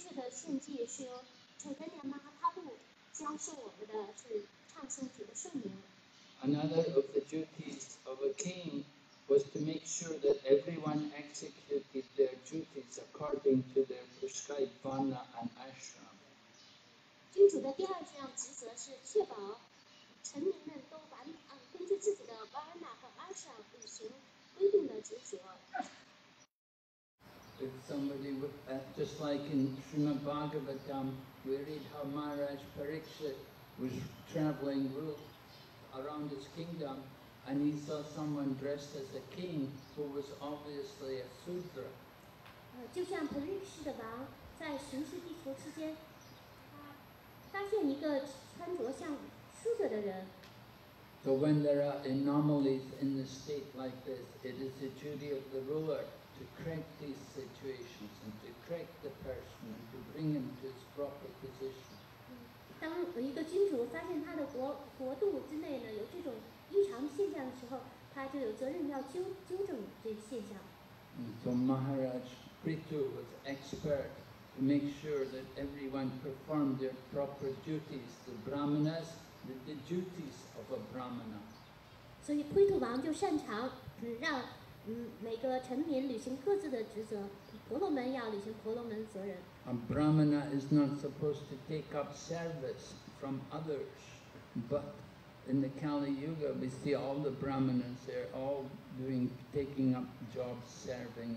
确的献祭是由主的娘妈他布教授我们的是唱诵主的圣名。Another of the duties of a king was to make sure that everyone executed their duties according to their prescribed varna and ashram. 君主的第二项职责是确保臣民们都完按根据自己的 varna 和 ashram 履行规定的职责。If somebody would, uh, just like in Srimad Bhagavatam, we read how Maharaj Pariksit was traveling ru- around his kingdom and he saw someone dressed as a king who was obviously a Sudra. 呃，就像彭瑞氏的王在巡视地球期间，他发现一个穿着像书者的人。 So when there are anomalies in the state like this, it is the duty of the ruler to correct these situations and to correct the person and to bring him to his proper position. 当一个君主发现他的国国度之内呢有这种异常现象的时候，他就有责任要纠纠正这个现象。 And so Maharaj Prithu was expert to make sure that everyone performed their proper duties. The brahmanas did the duties of a brahmana. 所以推土王就擅长嗯让 嗯每个臣民履行各自的职责，婆罗门要履行婆罗门责任。A brahmana is not supposed to take up service from others, but in the Kali Yuga we see all the brahmanas, they're all doing, taking up jobs, serving.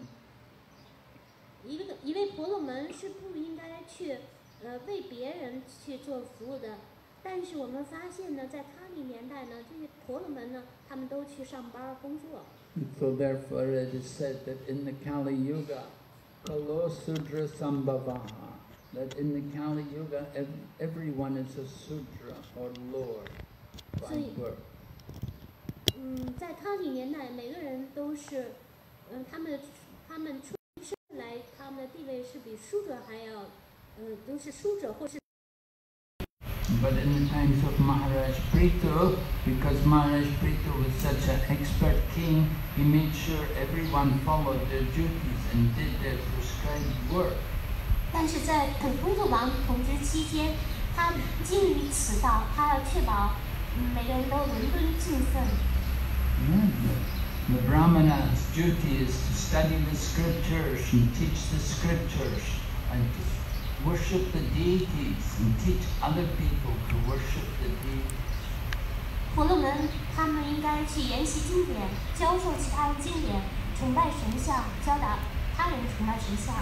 一个一位婆罗门是不应该去呃为别人去做服务的，但是我们发现呢，在康利年代呢，这些婆罗门呢，他们都去上班工作。And so therefore it is said that in the Kali Yuga, Kalo Sudra Sambhavaha, that in the Kali Yuga ev- everyone is a Sudra or Lord by So y- birth. 嗯，在康利年代，每个人都是，嗯，他们他们出生来，他们的地位是比书者还要，呃，都是书者或是 but in the times of Maharaj Prithu, because Maharaj Prithu was such an expert king, he made sure everyone followed their duties and did their prescribed work. 但是在本波特王统治期间，他精于此道，他要确保每个人都伦敦敬奉。The Brahmana's duty is to study the scriptures and teach the scriptures and to worship the deities and teach other people to worship the deities. 婆罗门他们应该去研习经典，教授其他人经典，崇拜神像，教导他人崇拜神像。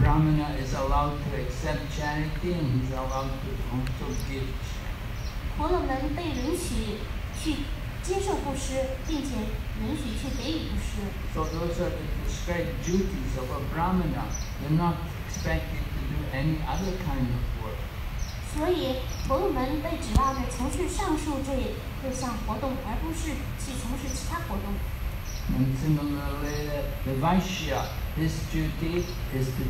Brahmana is allowed to accept charity and he's allowed to also give 婆罗门被允许去接受布施，并且允许去给予布施。 So those are the prescribed duties of a brahmana. They're not expected to do any other kind of work. 所以婆罗门被指望着从事上述这这项活动，而不是去从事其他活动。 And similarly, the, the Vaishya, his duty is to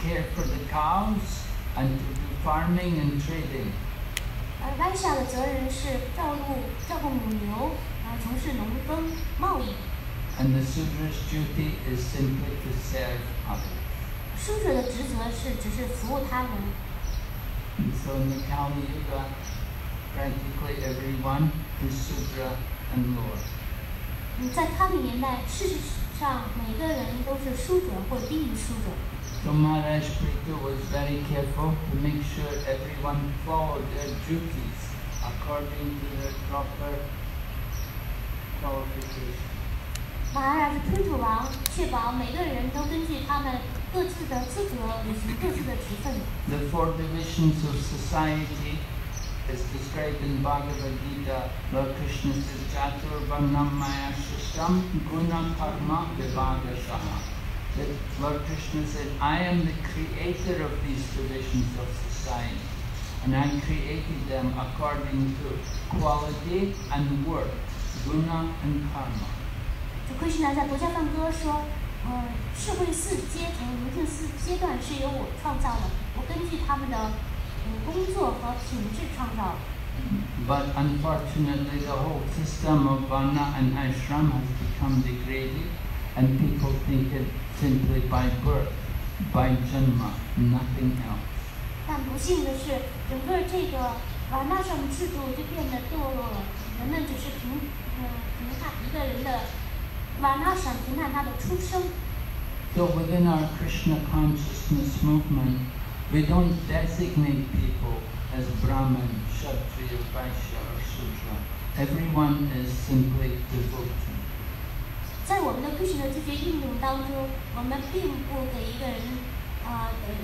care for the cows and to do farming and trading. 而歪下的责任是照顾照顾母牛，然后从事农耕贸易。 And the Sudra's duty is simply to serve others. 书者的职责是只是服务他人。 And so in the Kali Yuga, practically everyone is Sudra and Lord. 嗯，在康利年代，事实上每个人都是书者或低于书者。 So Maharaj Prithu was very careful to make sure everyone followed their duties according to their proper qualifications. 马哈拉是推土王，确保每个人都根据他们各自的资格履行各自的职分。 The four divisions of society as described in Bhagavad Gita, Lord Krishna says, Chatur Varnam Maya Shishtam Guna Karma Vivagasaha. That Lord Krishna said, I am the creator of these divisions of society. And I created them according to quality and work, guna and karma. 主奎什纳在《国家放歌》说，嗯，社会四阶层、灵性四阶段是由我创造的，我根据他们的嗯工作和品质创造。But unfortunately, the whole system of Varna and Ashram has become degraded, and people think it simply by birth. by janma, nothing else. 但不幸的是，整个这个瓦纳什制度就变得堕落了。人们只是评，嗯，评判一个人的 瓦纳什，评判他的出生。 So within our Krishna consciousness movement, we don't designate people as Brahman, Kshatriya, Vaishya or Shudra. Everyone is simply devotee. 在我们的 Krishna 自觉运动当中，我们并不给一个人啊呃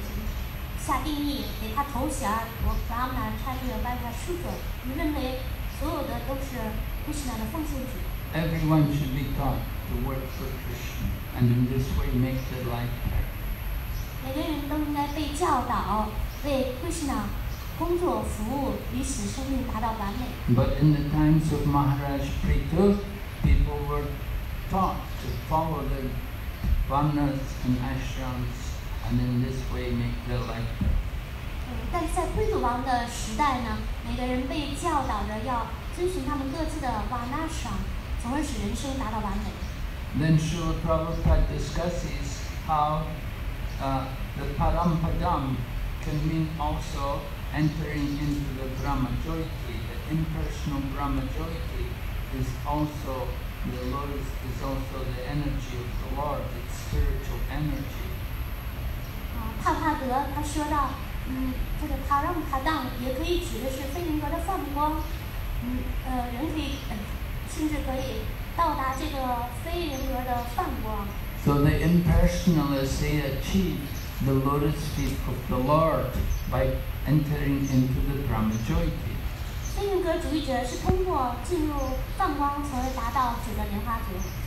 下定义，给他头衔儿，我 Brahmana、Kshatriya、Vaishya、Shudra，你认为所有的都是 Krishna 的奉献者。 Everyone should be taught the word for Krishna, and in this way make their life better. 每个人都应该被教导为 Krishna 工作服务，以使生命达到完美。But in the times of Maharaj Prithu, people were taught to follow the varnas and ashrams, and in this way make their life better. 但是在贵族王的时代呢，每个人被教导着要遵循他们各自的瓦纳什，从而使人生达到完美。then Srila Prabhupada discusses how uh, the parampadam can mean also entering into the brahmajyoti. The impersonal brahmajyoti is also the lotus is also the energy of the Lord. It's spiritual energy. 帕帕德他说到，嗯，这个他让他当也可以指的是非灵格的放光，嗯，呃，人可以，甚至可以 so the impersonalists achieve the lotus feet of the Lord by entering into the Brahmajyoti.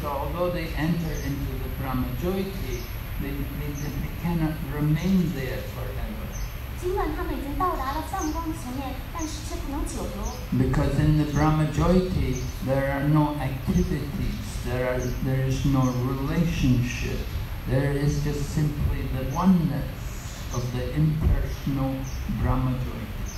So although they enter into the Brahmajyoti, they, they, they cannot remain there forever. Because in the Brahmajyoti, there are no activities, there, are, there is no relationship, there is just simply the oneness of the impersonal Brahmajyoti.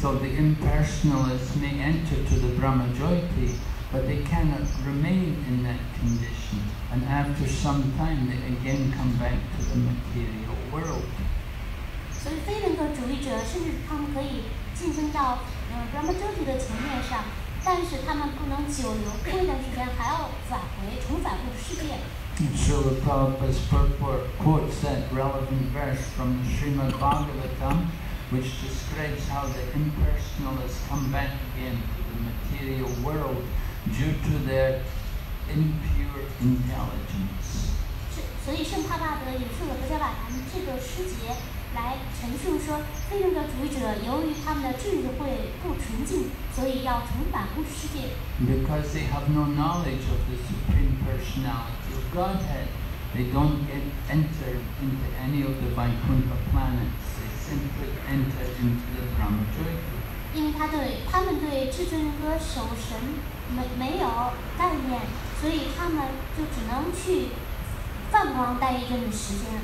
So the impersonalists may enter to the Brahmajyoti but they cannot remain in that condition. And after some time, they again come back to the material world. 所以非人格主义者，甚至他们可以晋升到嗯 Brahmajyoti 的层面上，但是他们不能久留，过一段时间还要返回，重返这个世界。Srila Prabhupada's purport quotes that relevant verse from the Srimad Bhagavatam, which describes how the impersonal has come back again to the material world due to their impure intelligence. 是，所以圣帕帕德引述了佛教法坛这个诗节来陈述说，非人格主义者由于他们的智慧不纯净，所以要重返物质世界。 Because they have no knowledge of the Supreme Personality of Godhead, they don't get enter into any of the Vaikuntha planets. They simply enter into the Brahma Jyoti. 因为 他对他们对至尊人格守神没没有概念，所以他们就只能去放光待一阵子时间。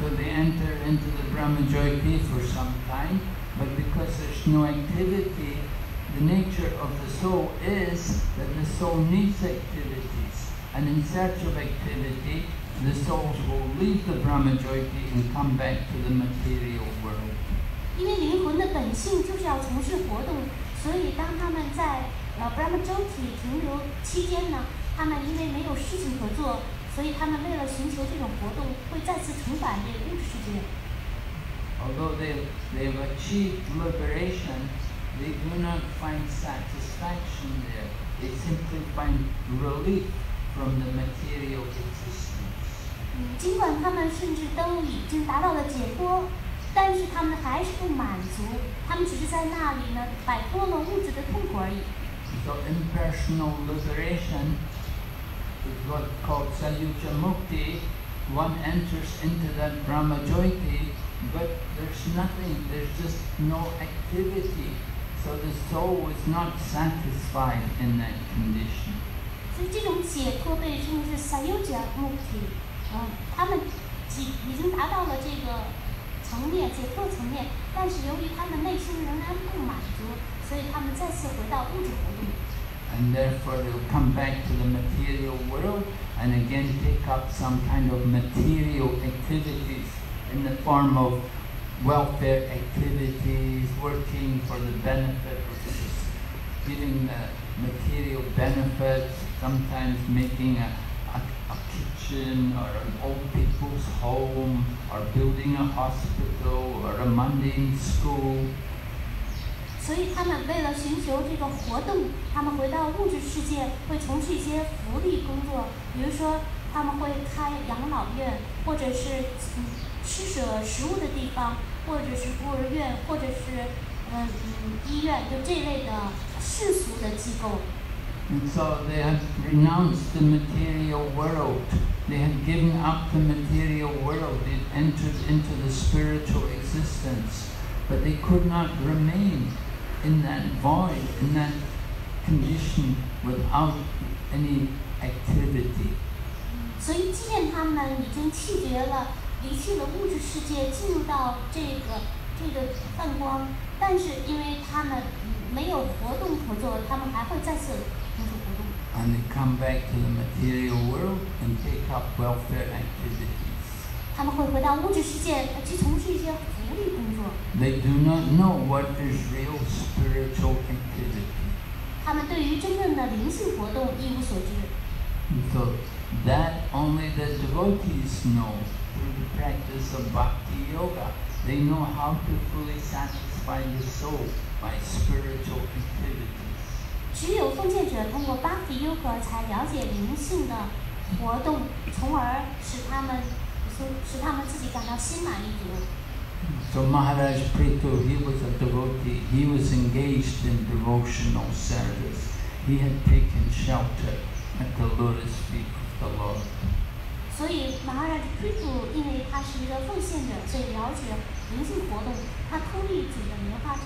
So they enter into the Brahma Jyoti for some time, but because there's no activity, the nature of the soul is that the soul needs activities. And in search of activity, the souls will leave the Brahma Jyoti and come back to the material world. 因为灵魂的本性就是要从事活动，所以当他们在呃 Brahma Jyoti 停留期间呢，他们因为没有事情可做，所以他们为了寻求这种活动，会再次重返这个物质世界。Although they, they've achieved liberation, they do not find satisfaction there. They simply find relief from the material existence. 嗯，尽管他们甚至都已经达到了解脱，但是他们还是不满足，他们只是在那里呢摆脱了物质的痛苦而已。So impersonal liberation is what called Sayujya Mukti. One enters into that Brahmajyoti, but there's nothing, there's just no activity. So the soul is not satisfied in that condition. 所以这种解脱被称为是层面解脱层面，但是由于他们内心仍然不满足， 所以他们再次回到物质活动。 and therefore they'll come back to the material world and again take up some kind of material activities in the form of welfare activities, working for the benefit of soc- giving the material benefits, sometimes making a, a, a kitchen or an old people's home or building a hospital or a mundane school. 所以他们为了寻求这个活动，他们回到物质世界，会从事一些福利工作，比如说他们会开养老院，或者是嗯施舍食物的地方，或者是孤儿院，或者是嗯嗯医院，就这类的世俗的机构。 And so they had renounced the material world. They had given up the material world. They had entered into the spiritual existence. But they could not remain in that void, in that condition without any activity. 所以，即便他们已经弃绝了、离弃了物质世界，进入到这个这个泛光，但是因为他们嗯没有活动可做，他们还会再次从事活动。 And they come back to the material world and take up welfare activities. 他们会回到物质世界，呃去从事一些福利工作。 They do not know what is real spiritual activity. 他们对于真正的灵性活动一无所知。 And so that only the devotees know through the practice of bhakti yoga. They know how to fully satisfy the soul by spiritual activities. 只有奉献者通过 Bhakti Yoga 才了解灵性的活动，从而使他们使使他们自己感到心满意足。So Maharaj Prithu, he was a devotee. He was engaged in devotional service. He had taken shelter at the lotus feet of the Lord. 所以马哈拉吉 p r i t 因为他是一个奉献者，所以了解灵性活动，他突立主的莲花城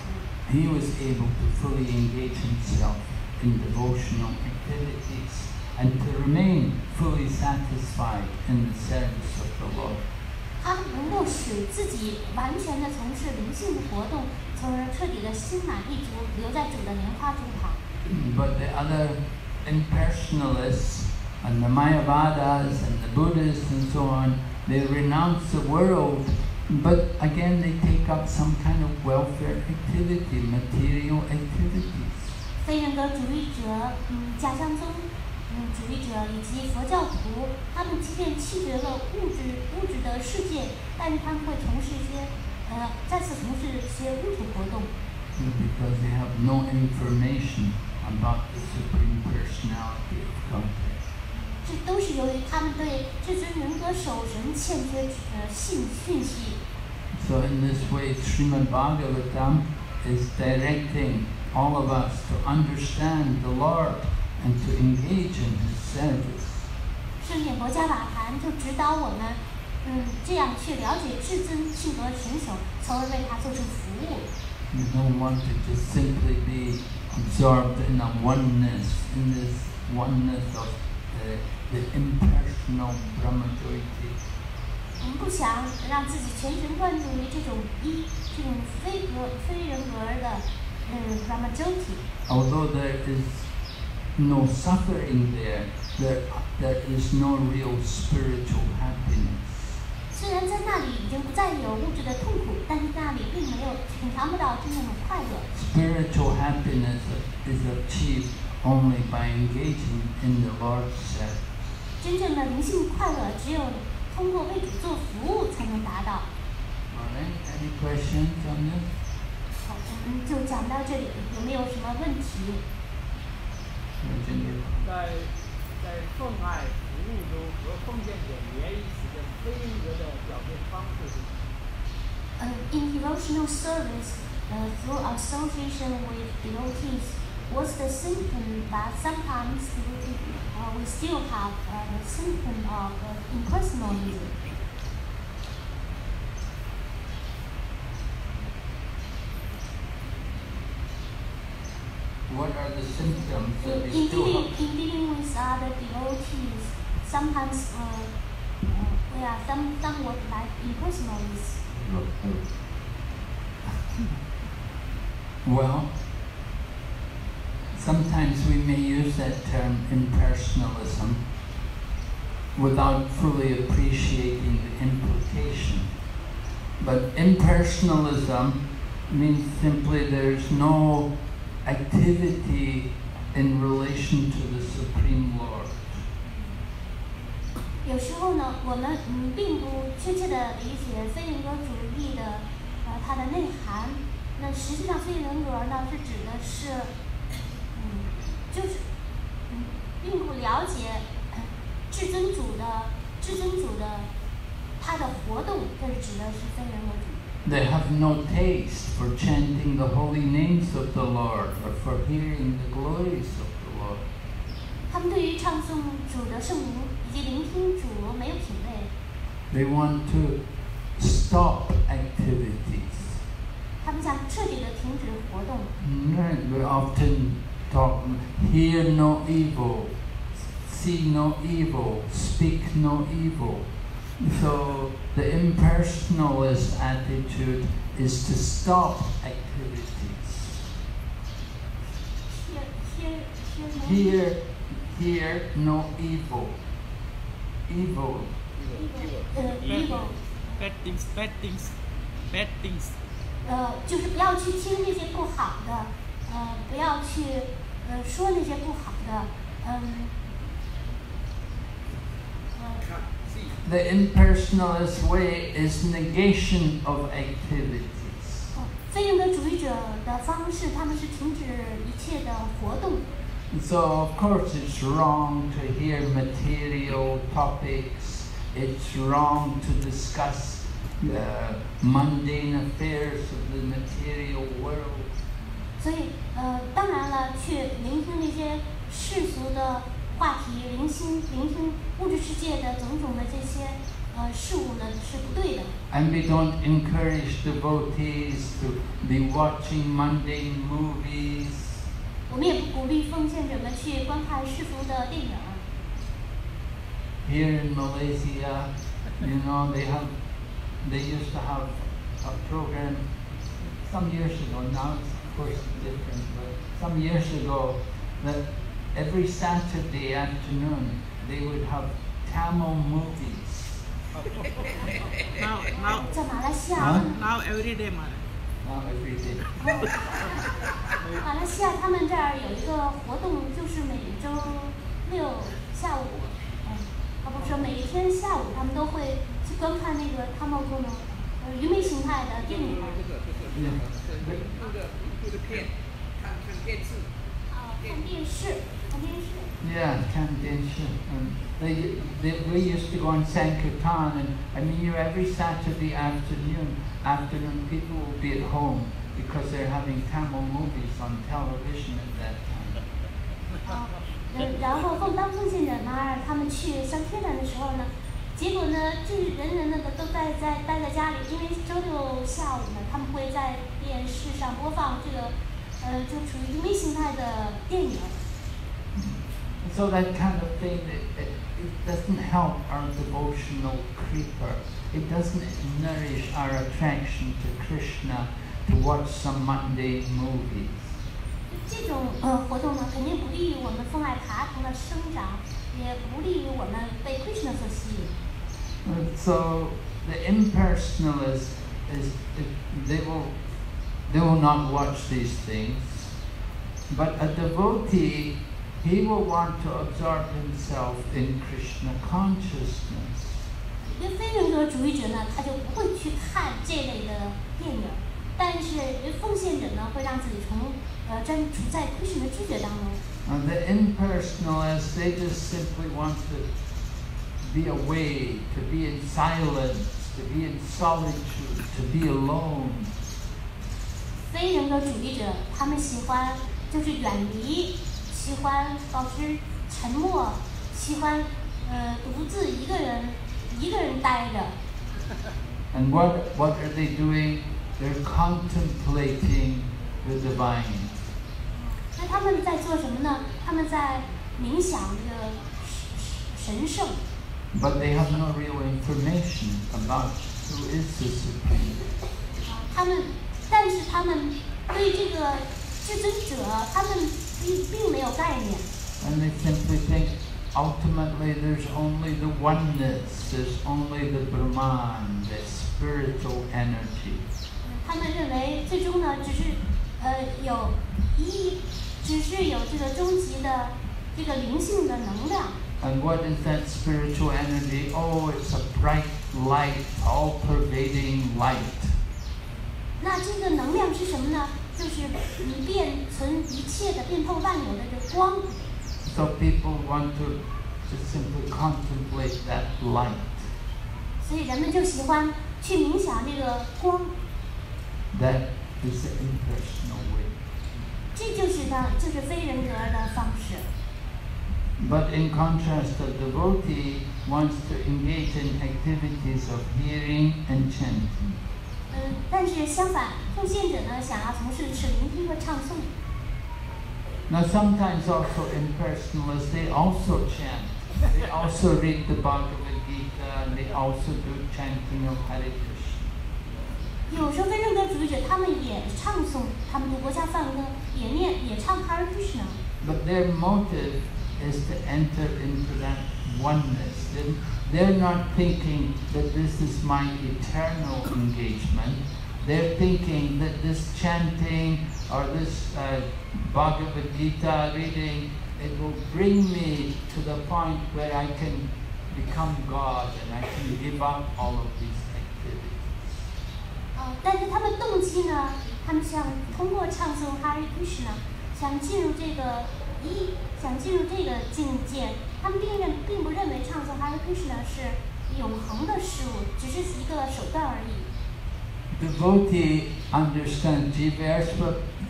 ，He was able to fully engage himself in devotional activities and to remain fully satisfied in the service of the Lord. 他能够使自己完全的从事灵性活动，从而彻底的心满意足，留在主的莲花中旁。 But the other impersonalists and the Mayavadas and the Buddhists and so on, they renounce the world, but again they take up some kind of welfare activity, material activities. 非人格主义者，嗯，假象宗，嗯，主义者以及佛教徒，他们即便弃绝了物质物质的世界，但是他们会从事一些，呃，再次从事一些物质活动，Because they have no information about the Supreme Personality of Godhead. 这都是由于他们对至尊人格守神欠缺呃信讯息。So in this way, Srimad Bhagavatam is directing all of us to understand the Lord and to engage in His service. 圣典国家法坛就指导我们，嗯，这样去了解至尊性格神手，从而为他做出服务。You don't want to just simply be absorbed in a oneness, in this oneness of the, the impersonal Brahmajyoti. 我们不想让自己全神贯注于这种一这种非格非人格的。嗯 Brahmajyoti。 Although there is no suffering there, there, there is no real spiritual happiness. 虽然在那里已经不再有物质的痛苦，但是那里并没有品尝不到真正的快乐。 Spiritual happiness is achieved only by engaging in the Lord's service. 真正的灵性快乐，只有通过为主做服务才能达到。 All right, any questions on this? 好，我们就讲到这里，有没有什么问题？ Virginia? 在在奉爱服务中和奉献者联谊时的非人格的表现方式是什么？ Uh, in devotional service, uh, through association with devotees, what's the symptom that sometimes devotee, uh, we still have uh, the symptom of uh, impersonalism? What are the symptoms In, that in, still dealing, in dealing with other devotees, sometimes uh, uh, we are some, somewhat like impersonalists. Well, sometimes we may use that term impersonalism without fully appreciating the implication. But impersonalism means simply there's no activity in relation to the Supreme Lord. 有时候呢，我们嗯并不确切的理解非人格主义的呃它的内涵。那实际上，非人格呢是指的是，嗯，就是嗯，并不了解呃至尊主的至尊主的他的活动，这是指的是非人格主义。They have no taste for chanting the holy names of the Lord or for hearing the glories of the Lord. 他们对于唱诵主的圣名以及聆听主没有品味， They want to stop activities. 他们想彻底的停止活动。 Right, We often talk, hear no evil, see no evil, speak no evil. So the impersonalist attitude is to stop activities. Hear, hear, hear Hear, hear no evil. Evil. 呃 evil， bad things bad things bad things 呃，就是不要去听那些不好的，呃，不要去呃说那些不好的，嗯，呃， The impersonalist way is negation of activities. 哦非人格主义者的方式，他们是停止一切的活动。 So, of course, it's wrong to hear material topics. It's wrong to discuss the mundane affairs of the material world. 所以，呃，当然了，去聆听那些世俗的 话题，聆听聆听物质世界的种种的这些呃事物呢，是不对的。And we don't encourage devotees to be watching mundane movies. 我们也不鼓励奉献者们去观看世俗的电影。Here in Malaysia, you know, they have, they used to have a program some years ago. Now it's of course different, but some years ago, that every Saturday afternoon they would have Tamil movies. now now 在马来西亚，啊 now every day 嘛 Not every day. 马来西亚他们这儿有一个活动，就是每周六下午，嗯，啊不是说每一天下午，他们都会去观看那个他们可能呃愚昧形态的电影儿。Yeah. 啊，看电视，看电视。Yeah, Camdenshire. And they, they, we used to go on Sankirtan, and I mean, you know, every Saturday afternoon, afternoon, people will be at home because they're having Tamil movies on television at that time. 啊，呃，然后奉当奉献者呢，他们去上天坛的时候呢，结果呢，就是人人呢都在在待在家里，因为周六下午呢，他们会在电视上播放这个，呃，就处于愚昧形态的电影。 So that kind of thing, it, it, it doesn't help our devotional creeper. It doesn't nourish our attraction to Krishna to watch some mundane movies. 这种呃活动呢，肯定不利于我们奉爱爬虫的生长，也不利于我们被 Krishna 所吸引。 And So the impersonalist is they will they will not watch these things, but a devotee he will want to absorb himself in Krishna consciousness. 因为非人格主义者呢，他就不会去看这类的电影，但是奉献者呢，会让自己从呃专处在 Krishna 的知觉当中。 And the impersonalists they just simply want to be away, to be in silence, to be in solitude, to be alone. 非人格主义者，他们喜欢就是远离， 喜欢保持沉默，喜欢呃独自一个人一个人待着。And what what are they doing? They're contemplating the divine. 那他们在做什么呢？他们在冥想这个神神圣，But they have no real information about who is the supreme. 啊，他们，但是他们对这个至尊者，他们。And they simply think ultimately there's only the oneness, there's only the Brahman, the spiritual energy. 他们认为最终呢，只是呃有一，只是有这个终极的这个灵性的能量。 And what is that spiritual energy? Oh, it's a bright light, all pervading light. 那这个能量是什么呢？ 就是你变成一切的、变透万有的这光。So people want to just simply contemplate that light. 所以人们就喜欢去冥想那个光，That is the impersonal way. 这就是他，就是非人格的方式。But in contrast, the devotee wants to engage in activities of hearing and chanting. 嗯，但是相反，奉献者呢想要从事的是聆听和唱诵。 Now, sometimes also impersonalists, they also chant. They also read the Bhagavad Gita and they also do chanting of Hare Krishna. 有时候非人格主义者他们也唱诵，他们读国家梵歌，也念也唱 Hare Krishna。 But their motive is to enter into that oneness. They're, they're not thinking that this is my eternal engagement. They're thinking that this chanting or this uh, Bhagavad Gita reading, it will bring me to the point where I can become God and I can give up all of these activities. 呃，但是他们动机呢，他们想通过唱诵 Hare Krishna，想进入这个一，想进入这个境界。 他们并认并不认为唱诵 Hare Krishna 是永恒的事物，只是一个手段而已。Devotee understands Jiva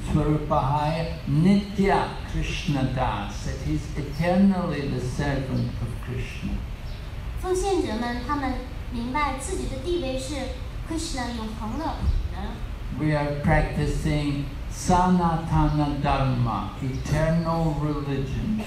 Swarupahaya Nitya Krishna Das, that he's eternally the servant of Krishna. 奉献者们，他们明白自己的地位是 Krishna 永恒的人。We are practicing Sanatana Dharma, eternal religion.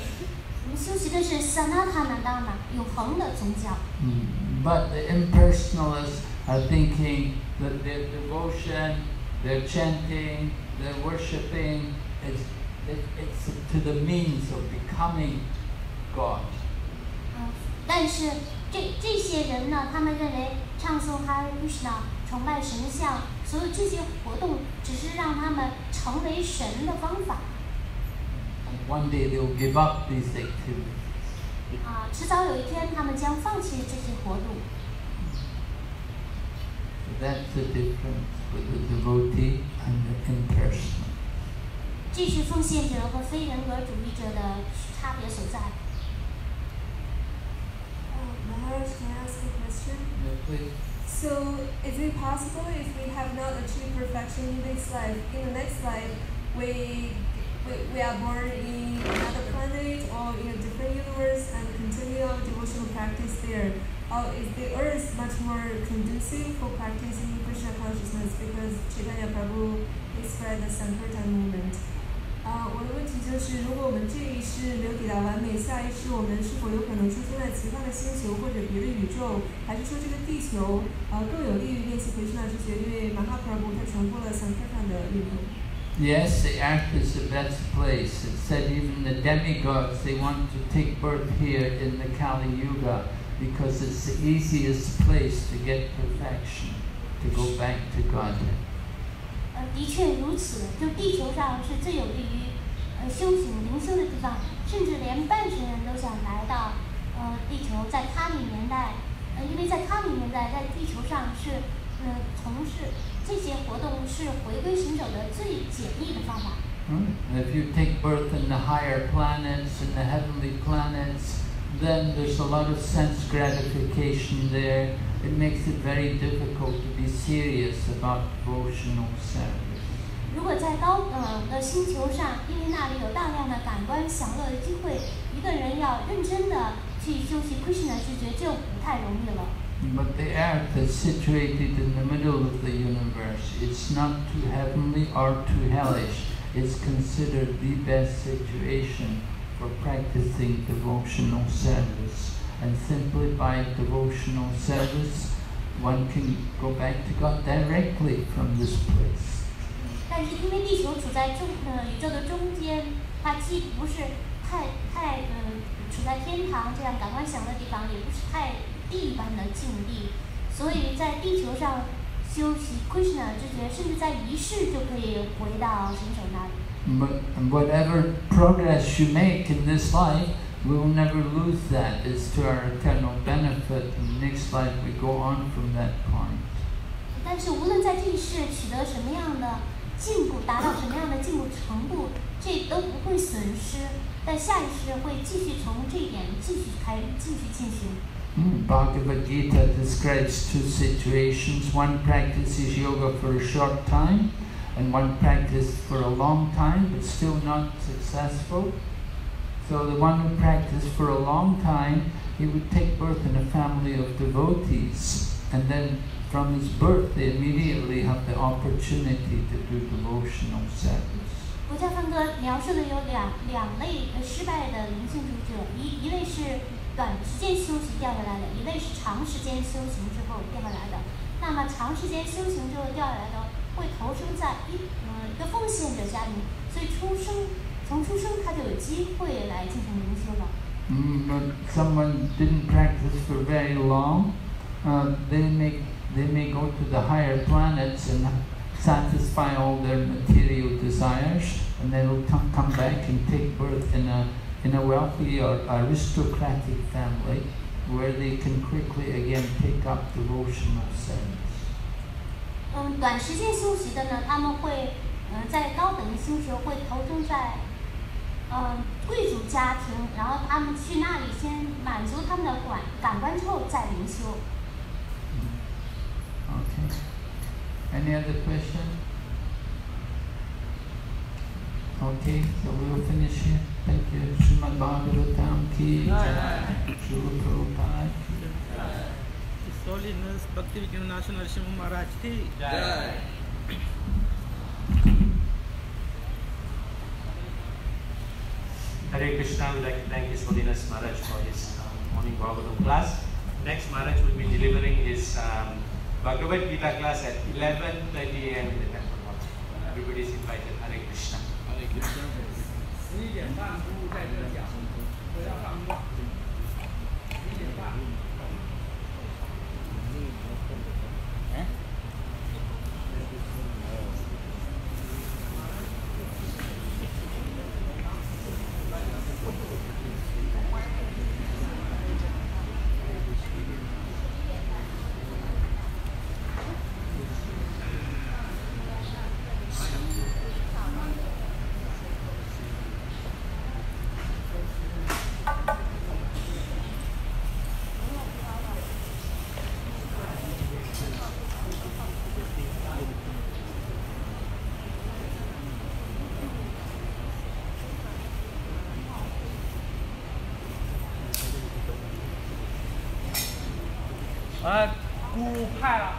我们修习的是 Sanatana Dharma 永恒的宗教。Mm. But the impersonalists are thinking that their devotion, their chanting, their worshipping, is, it, it's to the means of becoming God. 嗯，但是这这些人呢，他们认为唱诵 Hare Krishna、崇拜神像，所有这些活动只是让他们成为神的方法 one day they'll give up these activities. 啊，迟早有一天他们将放弃这些活动。 So that's the difference with the devotee and the impersonal. 这是奉献者和非人格主义者的差别所在。 Uh, Maharaj, can I ask a question? Yeah, please. So, is it possible if we have not achieved perfection in this life, in the next life, we, we, we are born in another planet or in a different universe and continue our devotional practice there? Or is the earth much more conducive for practicing Krishna consciousness because Chaitanya Prabhu described the Sankirtan movement? 啊，我的问题就是，如果我们这一世没有抵达完美，下一世我们是否有可能出生在其他的星球或者别的宇宙，还是说这个地球呃更有利于练习 Krishna 之学？因为马哈普尔布他传播了 Sankirtan 的运动。 Yes, the earth is the best place. It said even the demigods, they want to take birth here in the Kali Yuga because it's the easiest place to get perfection, to go back to Godhead. 呃，的确如此，就地球上是最有利于呃修行灵修的地方，甚至连半神人都想来到呃地球，在卡里年代，呃，因为在卡里年代在地球上是呃从事 这些活动是回归神手的最简易的方法。Hmm? And if you take birth in the higher planets, in the heavenly planets, then there's a lot of sense gratification there. It makes it very difficult to be serious about devotional service. 如果在高呃的星球上，因为那里有大量的感官享乐的机会，一个人要认真的去修习 Krishna 之觉就不太容易了。But the earth is situated in the middle of the universe. It's not too heavenly or too hellish. It's considered the best situation for practicing devotional service. And simply by devotional service, one can go back to God directly from this place. 但是因为地球处在中呃宇宙的中间， 它既不是太太嗯处在天堂这样感官享乐的地方，也不是太 地般的境地，所以在地球上修习 Krishna 之前，甚至在一世就可以回到神手那里。But whatever progress you make in this life, we will never lose that. It's to our eternal benefit. In the next life, we go on from that point. 但是无论在这一世取得什么样的进步，达到什么样的进步程度，这都不会损失。在下一世会继续从这一点继续开继续进行。Mm, Bhagavad Gita describes two situations. One practices yoga for a short time, and one practices for a long time, but still not successful. So the one who practiced for a long time, he would take birth in a family of devotees, and then from his birth, they immediately have the opportunity to do devotional service. 佛教梵歌描述的有两两类呃失败的灵性主者，一一类是 短时间修习掉下来的，一类是长时间修行之后掉下来的。那么长时间修行之后掉下来的，会投生在一呃一个奉献者家庭，所以出生从出生他就有机会来进行灵修了。 Mm, but someone didn't practice for very long, uh, they may they may go to the higher planets and satisfy all their material desires, and then will come come back and take birth in a in a wealthy or aristocratic family, where they can quickly again take up devotional service. 嗯，短时间修习的呢，他们会嗯、呃在高等星球会投生在嗯、贵族家庭，然后他们去那里先满足他们的感感官之后再灵修。 Okay. Any other question? Okay, so we'll finish here. Thank you. Srimad Bhagavatam ki jai. Prabhupada His Holiness Bhakti Vighna Vinasa Narasimha Maharaj ki Hare Krishna, we'd like to thank His Holiness Maharaj for his um, morning Bhagavatam class. Next, Maharaj will be delivering his um, Bhagavad Gita class at 11.30 a.m. in the temple hall. Everybody is invited. 慢步在这讲不要上哎，姑派了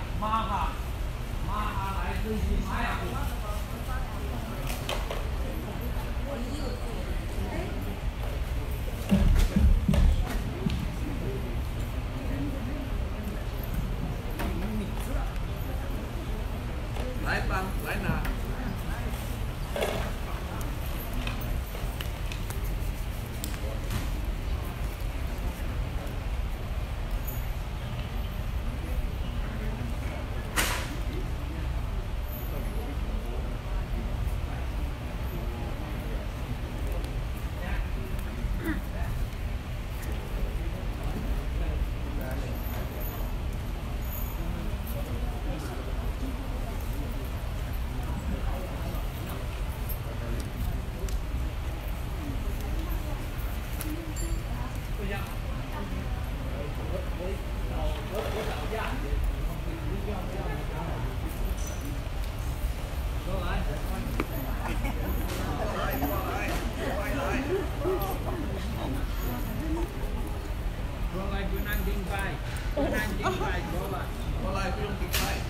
Penanding bike. Penanding bike. Bola. Bola itu yang big bike.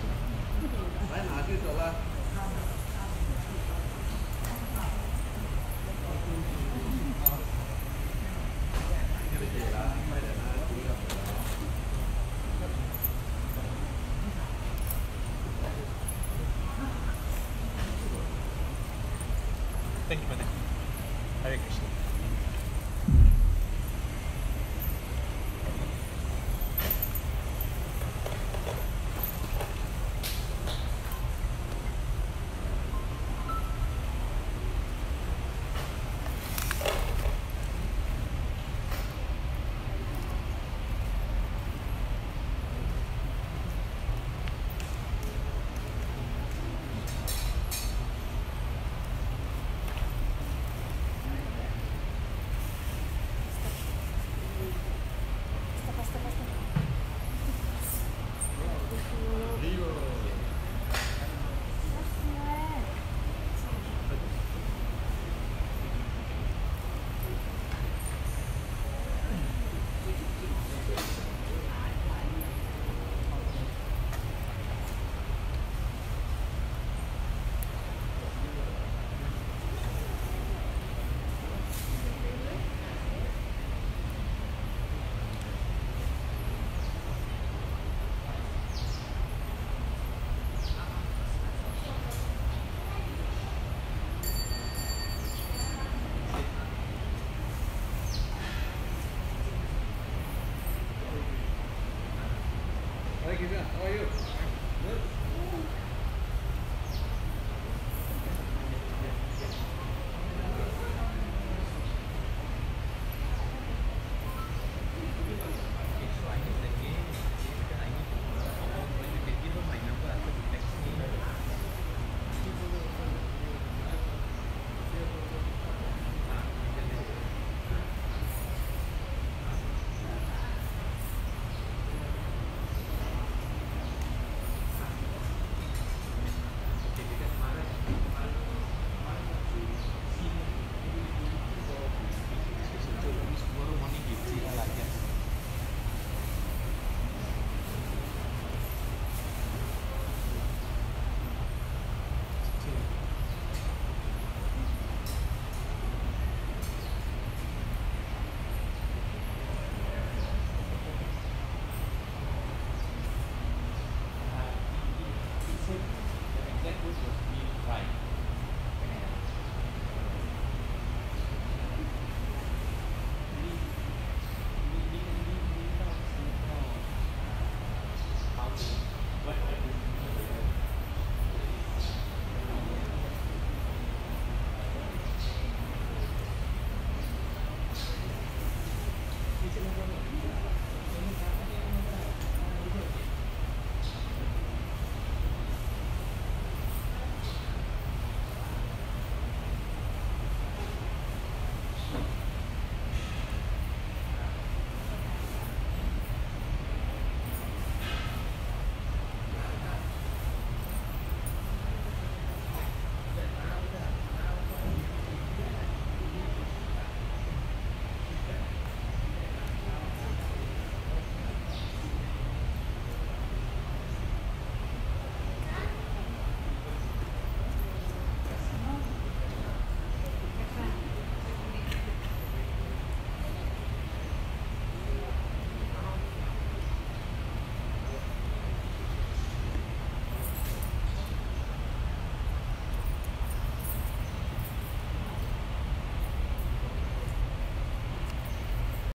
Lain lagi soalnya.